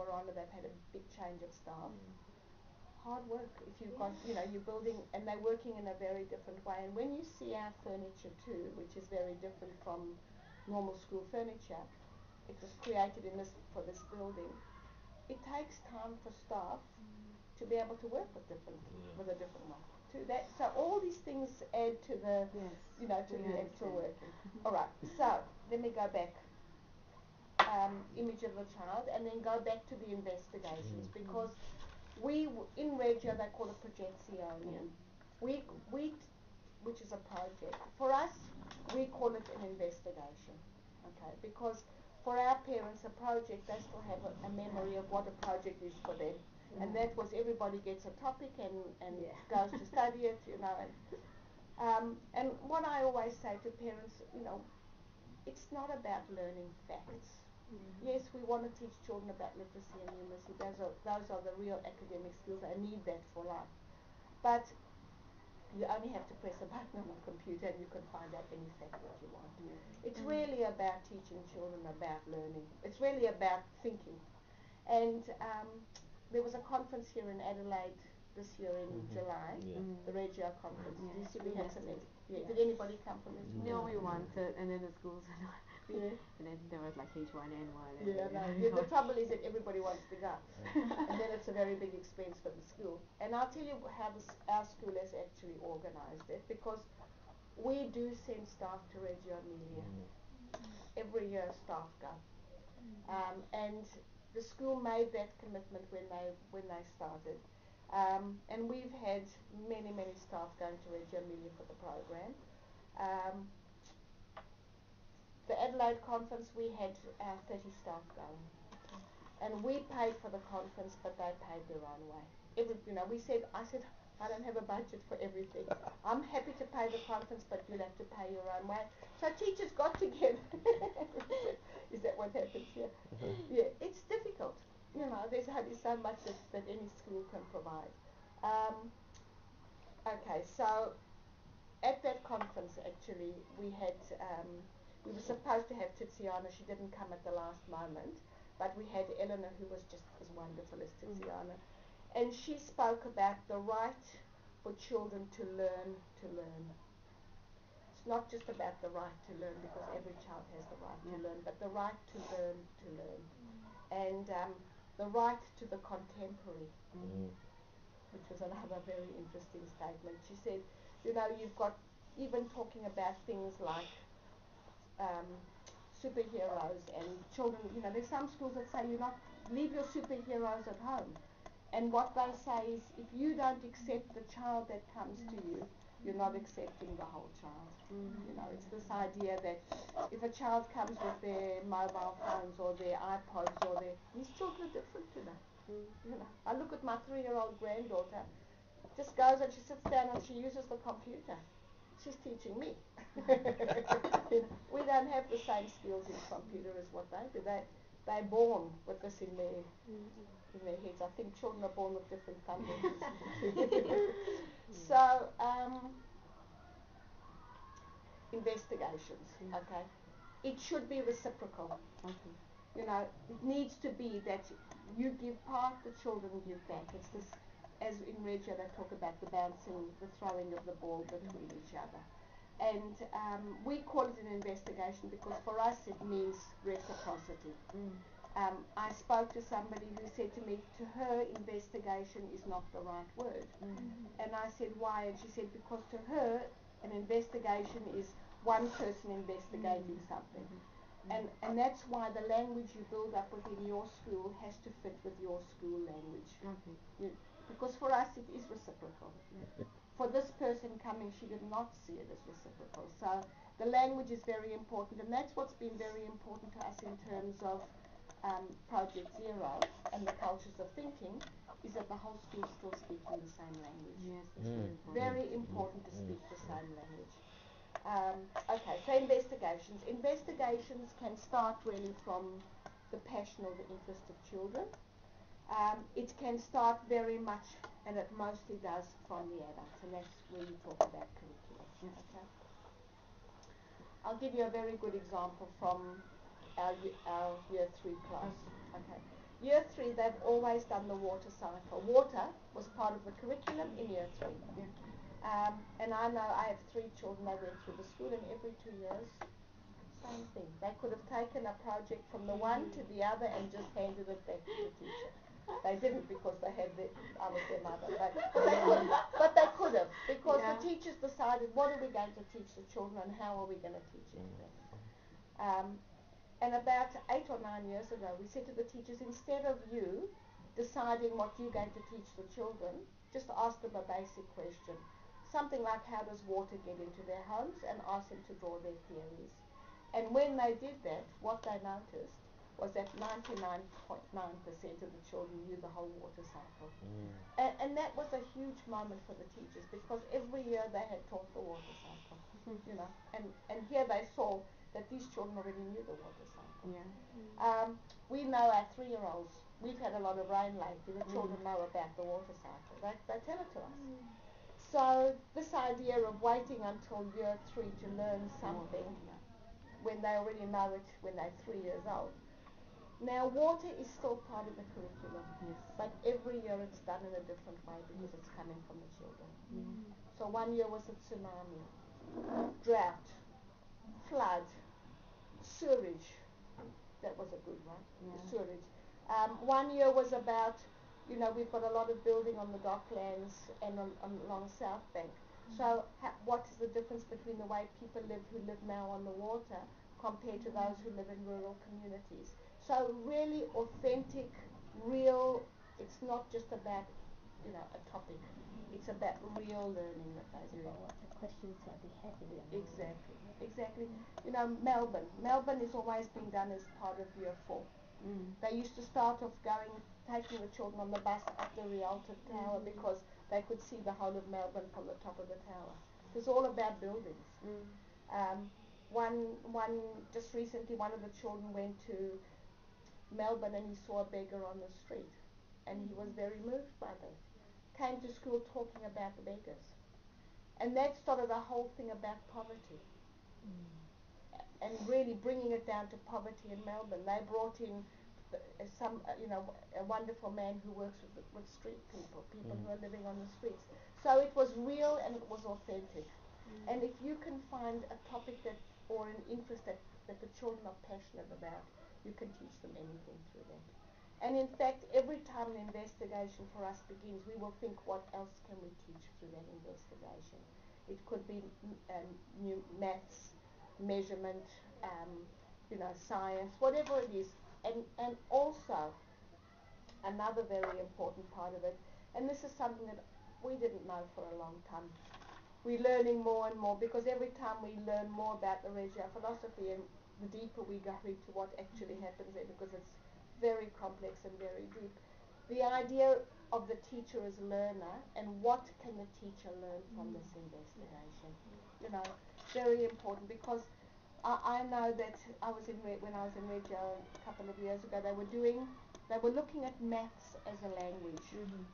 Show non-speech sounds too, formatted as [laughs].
Warana, they've had a big change of staff. Mm. Hard work. If you've got, you know, you're building, and they're working in a very different way. And when you see our furniture too, which is very different from normal school furniture, it was created in this for this building. It takes time for staff to be able to work with different Yeah. with a different one. To that, so all these things add to the, Yes. you know, to we the extra understand. working. All right. So let me go back. Um, image of the child, and then go back to the investigations Mm. because we w- in Reggio they call it progettazione. We we which is a project. For us, we call it an investigation. Okay, because for our parents, a project they still have a, a memory of what a project is for them, and that was everybody gets a topic and and Yeah. [laughs] goes to study it, you know. And, um, and what I always say to parents, you know, it's not about learning facts. Yes, we want to teach children about literacy and numeracy. Those are those are the real academic skills. They need that for life. But you only have to press a [laughs] button on a computer and you can find out any fact that you want. It's really about teaching children about learning. It's really about thinking. And um, there was a conference here in Adelaide this year in Mhm. July, Yeah. Mm. the Reggio conference. Yeah. Did you see we had some? Yeah. Yeah. Did anybody come from this? No, we wanted, and then the schools were not. Yeah. And then there was like H1N1. and Yeah, no. yeah, the trouble is that [laughs] everybody wants to go, [laughs] and then it's a very big expense for the school. And I'll tell you how this, our school has actually organised it because we do send staff to Reggio Emilia. Mm. Every year, staff go, um, and the school made that commitment when they when they started. Um, and we've had many, many staff going to Reggio Emilia for the program. Um, the Adelaide conference, we had uh, 30 staff going. And we paid for the conference, but they paid their own way. Every, you know, we said, I said, I don't have a budget for everything. [laughs] I'm happy to pay the conference, but you'll have to pay your own way. So teachers got together. [laughs] Is that what happens here? Yeah, it's difficult. You know, there's only so much that, that any school can provide. Um, okay, so at that conference, actually, we had um, we were supposed to have Tiziana. She didn't come at the last moment, but we had Eleanor, who was just as wonderful as Tiziana, and she spoke about the right for children to learn to learn. It's not just about the right to learn because every child has the right to learn, but the right to learn to learn, and um, the right to the contemporary Mm. which was another very interesting statement. She said, you know, you've got even talking about things like um, superheroes and children. You know, there's some schools that say you not leave your superheroes at home. And what they say is, if you don't accept the child that comes to you, you're not accepting the whole child. You know, it's this idea that if a child comes with their mobile phones or their iPods or their these children are different to them. You know, I look at my three-year-old granddaughter. Just goes and she sits down and she uses the computer. She's teaching me. [laughs] We don't have the same skills in computer as what they do. They they're born with this in their in their heads. I think children are born with different thumbs. [laughs] [laughs] so um, investigations. Okay, it should be reciprocal. Okay. You know, it needs to be that you give part, the children give back. It's this, as in Reggio they talk about the bouncing, the throwing of the ball between each other. And um, we call it an investigation because for us it means reciprocity. Mm. Um, I spoke to somebody who said to me, to her, investigation is not the right word. And I said, why? And she said, because to her, an investigation is one person investigating something. And, and that's why the language you build up within your school has to fit with your school language. Okay. You, because for us it is reciprocal. For this person coming, she did not see it as reciprocal. So the language is very important, and that's what's been very important to us in terms of um, Project Zero and the cultures of thinking, is that the whole school is still speaking the same language Yes, that's Mm. very important. very important to speak the same language. Um, okay, so investigations. Investigations can start really from the passion or the interest of children. Um, it can start very much, and it mostly does, from the adults, and that's where you talk about curriculum. Okay. I'll give you a very good example from our, our year three class. Okay. Year three, they've always done the water cycle. Water was part of the curriculum in year three. Yeah. Um, and I know I have three children. They went through the school, and every two years, same thing. They could have taken a project from the one to the other and just handed it back to the teacher. They didn't because they had the, I was their mother, but, but they could, but they could have because Yeah. the teachers decided what are we going to teach the children and how are we going to teach it to them. Um, and about eight or nine years ago, we said to the teachers, instead of you deciding what you're going to teach the children, just ask them a basic question. Something like how does water get into their homes and ask them to draw their theories. And when they did that, what they noticed was that 99.9% of the children knew the whole water cycle. Mm. And, and that was a huge moment for the teachers because every year they had taught the water cycle, you know. And, and here they saw that these children already knew the water cycle. Yeah. Um, we know our three-year-olds. We've had a lot of rain lately. The Mm. children know about the water cycle. They, they tell it to us. So this idea of waiting until year three to learn something when they already know it when they're three years old. Now water is still part of the curriculum, Yes. but every year it's done in a different way because it's coming from the children. Mm. So one year was a tsunami, drought, flood, sewerage. That was a good one. Yeah. Sewerage. Um, one year was about, you know, we've got a lot of building on the docklands and on, on along South Bank. So ha- what is the difference between the way people live who live now on the water compared to those who live in rural communities? So really authentic, real. It's not just about, you know, a topic. It's about real learning that they do. What the questions that they have in them. Exactly, exactly. You know, Melbourne. Melbourne is always being done as part of year four. Mm. They used to start off going, taking the children on the bus up the Rialto Tower because they could see the whole of Melbourne from the top of the tower. It was all about buildings. Mm. Um, one, one, just recently, one of the children went to Melbourne and he saw a beggar on the street, and he was very moved by that. Came to school talking about the beggars, and that started a whole thing about poverty a- and really bringing it down to poverty in Melbourne. They brought in some, uh, you know, a wonderful man who works with, with street people, people who mm. are living on the streets. So it was real and it was authentic. Mm. And if you can find a topic that or an interest that, that the children are passionate about, you can teach them anything through that. And in fact, every time an investigation for us begins, we will think, what else can we teach through that investigation? It could be um, new maths, measurement, um, you know, science, whatever it is. And, and also, another very important part of it, and this is something that we didn't know for a long time. We're learning more and more because every time we learn more about the Reggio philosophy and the deeper we go into what actually happens there because it's very complex and very deep. The idea of the teacher as learner and what can the teacher learn from this investigation. You know, very important because I, I know that I was in Re- when I was in Reggio a couple of years ago. They were doing, they were looking at maths as a language, Mhm.